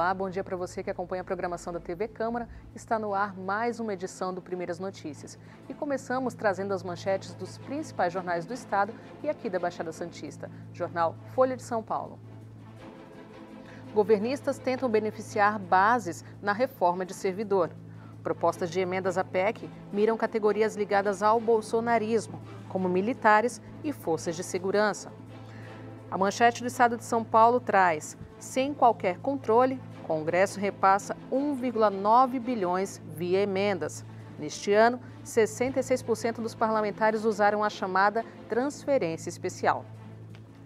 Olá, bom dia para você que acompanha a programação da TV Câmara. Está no ar mais uma edição do Primeiras Notícias. E começamos trazendo as manchetes dos principais jornais do estado e aqui da Baixada Santista. Jornal Folha de São Paulo. Governistas tentam beneficiar bases na reforma de servidor. Propostas de emendas à PEC miram categorias ligadas ao bolsonarismo, como militares e forças de segurança. A manchete do Estado de São Paulo traz: sem qualquer controle, Congresso repassa 1,9 bilhões via emendas. Neste ano, 66% dos parlamentares usaram a chamada transferência especial.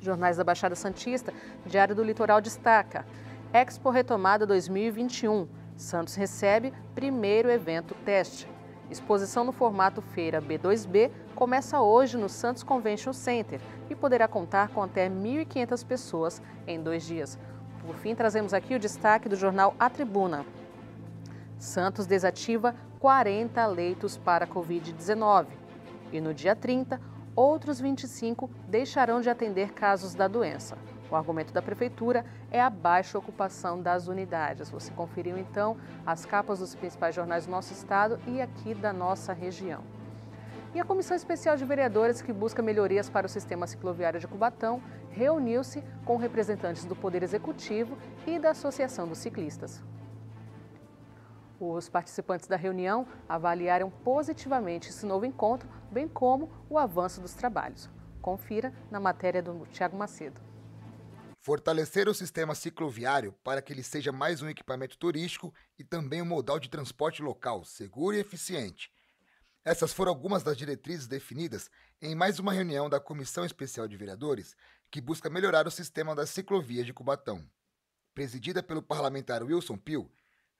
Jornais da Baixada Santista, Diário do Litoral destaca: Expo Retomada 2021. Santos recebe primeiro evento teste. Exposição no formato Feira B2B começa hoje no Santos Convention Center e poderá contar com até 1.500 pessoas em dois dias. Por fim, trazemos aqui o destaque do jornal A Tribuna. Santos desativa 40 leitos para Covid-19 e no dia 30, outros 25 deixarão de atender casos da doença. O argumento da prefeitura é a baixa ocupação das unidades. Você conferiu então as capas dos principais jornais do nosso estado e aqui da nossa região. E a Comissão Especial de Vereadores, que busca melhorias para o sistema cicloviário de Cubatão, reuniu-se com representantes do Poder Executivo e da Associação dos Ciclistas. Os participantes da reunião avaliaram positivamente esse novo encontro, bem como o avanço dos trabalhos. Confira na matéria do Tiago Macedo. Fortalecer o sistema cicloviário para que ele seja mais um equipamento turístico e também um modal de transporte local seguro e eficiente. Essas foram algumas das diretrizes definidas em mais uma reunião da Comissão Especial de Vereadores que busca melhorar o sistema das ciclovias de Cubatão. Presidida pelo parlamentar Wilson Pio,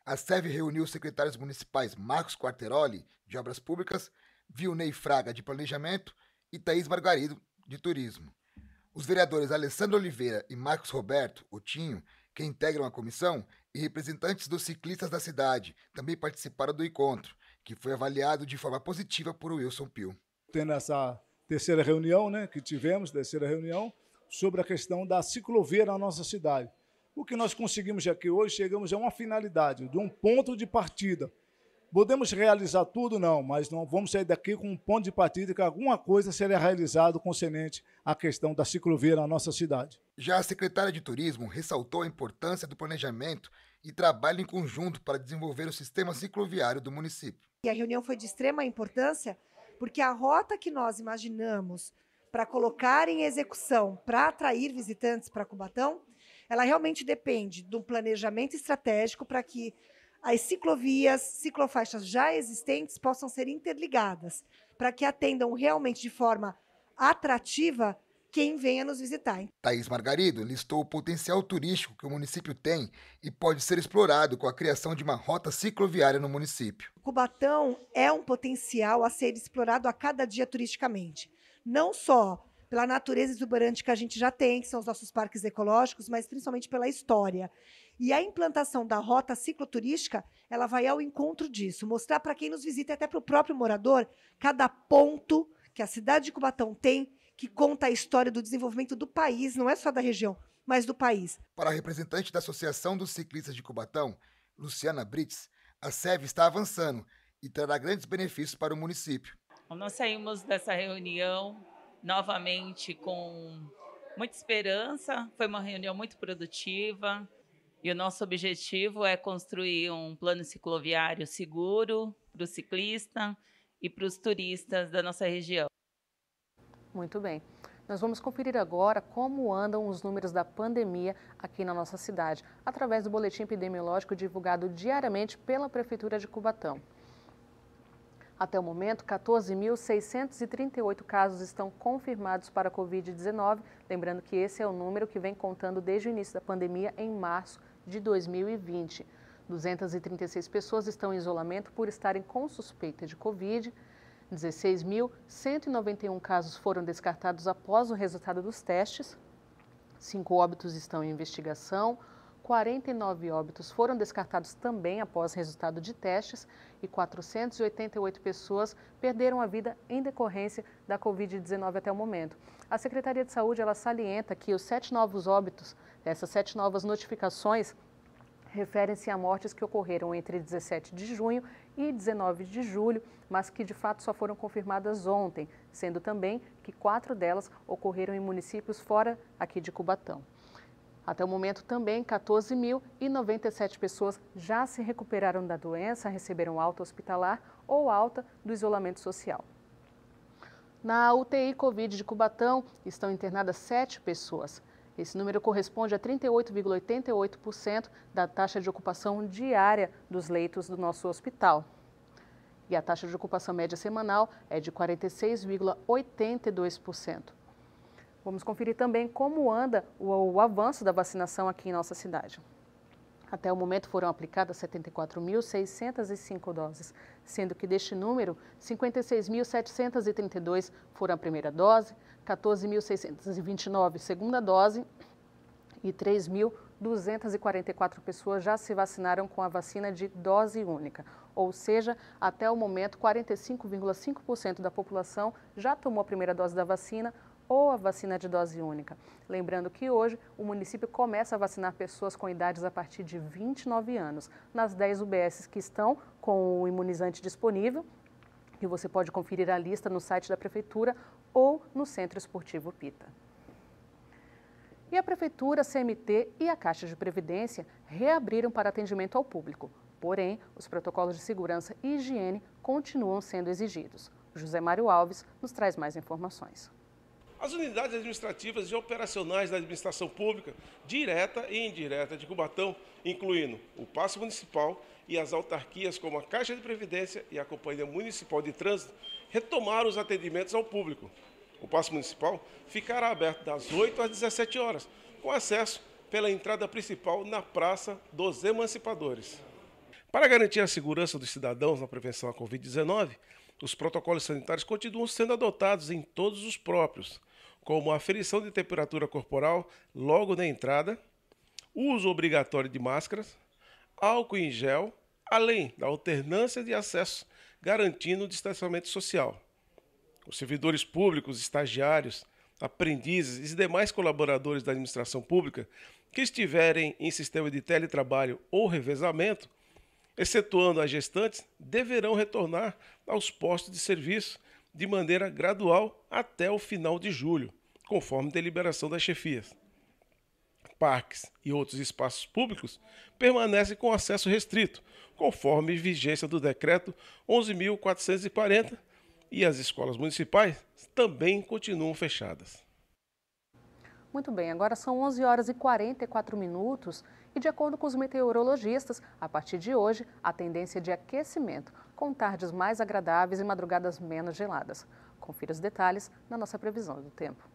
a SEV reuniu os secretários municipais Marcos Quarteroli, de Obras Públicas, Vilney Fraga, de Planejamento e Thaís Margarido, de Turismo. Os vereadores Alessandro Oliveira e Marcos Roberto, Otinho, que integram a comissão, e representantes dos ciclistas da cidade também participaram do encontro, que foi avaliado de forma positiva por Wilson Pio. Tendo essa terceira reunião, né, que tivemos, terceira reunião, sobre a questão da ciclovia na nossa cidade. O que nós conseguimos aqui hoje, chegamos a uma finalidade, de um ponto de partida Podemos realizar tudo? Não, mas não vamos sair daqui com um ponto de partida que alguma coisa será realizado concernente à questão da ciclovia na nossa cidade. Já a secretária de Turismo ressaltou a importância do planejamento e trabalho em conjunto para desenvolver o sistema cicloviário do município. E a reunião foi de extrema importância porque a rota que nós imaginamos para colocar em execução para atrair visitantes para Cubatão, ela realmente depende do planejamento estratégico para que as ciclovias, ciclofaixas já existentes possam ser interligadas, para que atendam realmente de forma atrativa quem venha nos visitar. Thaís Margarido listou o potencial turístico que o município tem e pode ser explorado com a criação de uma rota cicloviária no município. Cubatão é um potencial a ser explorado a cada dia turisticamente. Não só pela natureza exuberante que a gente já tem, que são os nossos parques ecológicos, mas principalmente pela história. E a implantação da rota cicloturística, ela vai ao encontro disso, mostrar para quem nos visita, até para o próprio morador, cada ponto que a cidade de Cubatão tem que conta a história do desenvolvimento do país, não é só da região, mas do país. Para a representante da Associação dos Ciclistas de Cubatão, Luciana Brits, a SEV está avançando e trará grandes benefícios para o município. Nós saímos dessa reunião novamente com muita esperança, foi uma reunião muito produtiva, e o nosso objetivo é construir um plano cicloviário seguro para o ciclista e para os turistas da nossa região. Muito bem. Nós vamos conferir agora como andam os números da pandemia aqui na nossa cidade, através do boletim epidemiológico divulgado diariamente pela Prefeitura de Cubatão. Até o momento, 14.638 casos estão confirmados para a Covid-19. Lembrando que esse é o número que vem contando desde o início da pandemia, em março de 2020. 236 pessoas estão em isolamento por estarem com suspeita de Covid. 16.191 casos foram descartados após o resultado dos testes. Cinco óbitos estão em investigação. 49 óbitos foram descartados também após resultado de testes e 488 pessoas perderam a vida em decorrência da Covid-19 até o momento. A Secretaria de Saúde ela salienta que os sete novos óbitos essas sete novas notificações referem-se a mortes que ocorreram entre 17 de junho e 19 de julho, mas que de fato só foram confirmadas ontem, sendo também que quatro delas ocorreram em municípios fora aqui de Cubatão. Até o momento, também 14.097 pessoas já se recuperaram da doença, receberam alta hospitalar ou alta do isolamento social. Na UTI Covid de Cubatão estão internadas sete pessoas. Esse número corresponde a 38,88% da taxa de ocupação diária dos leitos do nosso hospital. E a taxa de ocupação média semanal é de 46,82%. Vamos conferir também como anda o, o avanço da vacinação aqui em nossa cidade. Até o momento foram aplicadas 74.605 doses, sendo que deste número, 56.732 foram a primeira dose, 14.629 segunda dose e 3.244 pessoas já se vacinaram com a vacina de dose única. Ou seja, até o momento, 45,5% da população já tomou a primeira dose da vacina, ou a vacina de dose única. Lembrando que hoje o município começa a vacinar pessoas com idades a partir de 29 anos, nas 10 UBSs que estão com o imunizante disponível, e você pode conferir a lista no site da Prefeitura ou no Centro Esportivo Pita. E a Prefeitura, a CMT e a Caixa de Previdência reabriram para atendimento ao público. Porém, os protocolos de segurança e higiene continuam sendo exigidos. José Mário Alves nos traz mais informações. As unidades administrativas e operacionais da administração pública, direta e indireta de Cubatão, incluindo o Paço Municipal e as autarquias como a Caixa de Previdência e a Companhia Municipal de Trânsito, retomaram os atendimentos ao público. O Paço Municipal ficará aberto das 8 às 17 horas, com acesso pela entrada principal na Praça dos Emancipadores. Para garantir a segurança dos cidadãos na prevenção à Covid-19, os protocolos sanitários continuam sendo adotados em todos os próprios, como a aferição de temperatura corporal logo na entrada, uso obrigatório de máscaras, álcool em gel, além da alternância de acesso, garantindo o distanciamento social. Os servidores públicos, estagiários, aprendizes e demais colaboradores da administração pública que estiverem em sistema de teletrabalho ou revezamento, excetuando as gestantes, deverão retornar aos postos de serviço de maneira gradual até o final de julho, conforme deliberação das chefias. Parques e outros espaços públicos permanecem com acesso restrito, conforme vigência do decreto 11.440, e as escolas municipais também continuam fechadas. Muito bem, agora são 11 horas e 44 minutos e, de acordo com os meteorologistas, a partir de hoje, a tendência é de aquecimento, com tardes mais agradáveis e madrugadas menos geladas. Confira os detalhes na nossa previsão do tempo.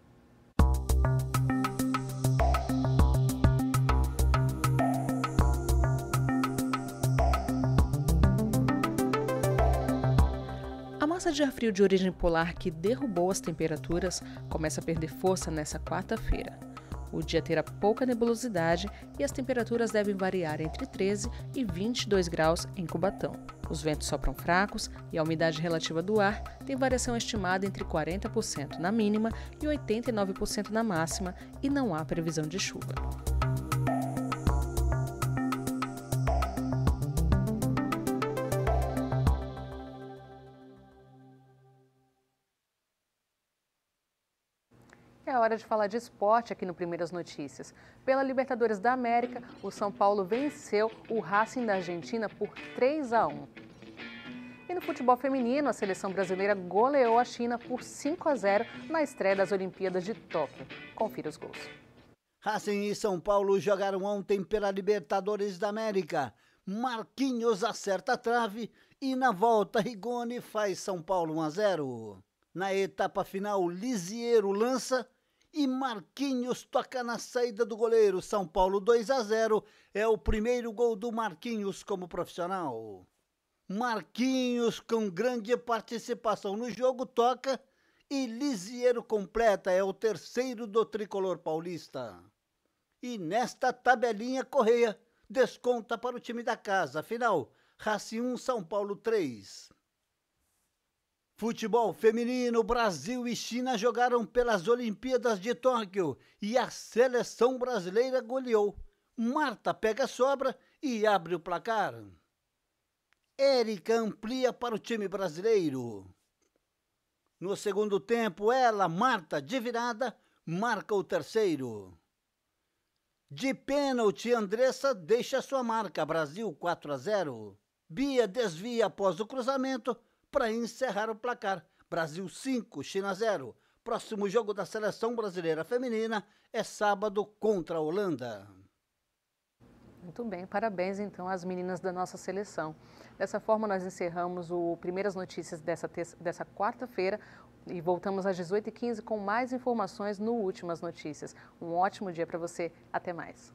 Massa de ar frio de origem polar que derrubou as temperaturas começa a perder força nessa quarta-feira. O dia terá pouca nebulosidade e as temperaturas devem variar entre 13 e 22 graus em Cubatão. Os ventos sopram fracos e a umidade relativa do ar tem variação estimada entre 40% na mínima e 89% na máxima e não há previsão de chuva. É hora de falar de esporte aqui no Primeiras Notícias. Pela Libertadores da América, o São Paulo venceu o Racing da Argentina por 3 a 1. E no futebol feminino, a seleção brasileira goleou a China por 5 a 0 na estreia das Olimpíadas de Tóquio. Confira os gols. Racing e São Paulo jogaram ontem pela Libertadores da América. Marquinhos acerta a trave e na volta Rigoni faz São Paulo 1 a 0. Na etapa final, Lisiero lança e Marquinhos toca na saída do goleiro. São Paulo 2 a 0 é o primeiro gol do Marquinhos como profissional. Marquinhos com grande participação no jogo toca e Lisiero completa é o terceiro do tricolor paulista. E nesta tabelinha Correia desconta para o time da casa. Final, Racing 1 São Paulo 3. Futebol feminino, Brasil e China jogaram pelas Olimpíadas de Tóquio e a seleção brasileira goleou. Marta pega sobra e abre o placar. Érica amplia para o time brasileiro. No segundo tempo, ela, Marta, de virada, marca o terceiro. De pênalti, Andressa deixa sua marca, Brasil 4 a 0. Bia desvia após o cruzamento para encerrar o placar. Brasil 5, China 0. Próximo jogo da seleção brasileira feminina é sábado contra a Holanda. Muito bem, parabéns então às meninas da nossa seleção. Dessa forma, nós encerramos o Primeiras Notícias dessa, dessa quarta-feira e voltamos às 18h15 com mais informações no Últimas Notícias. Um ótimo dia para você, até mais.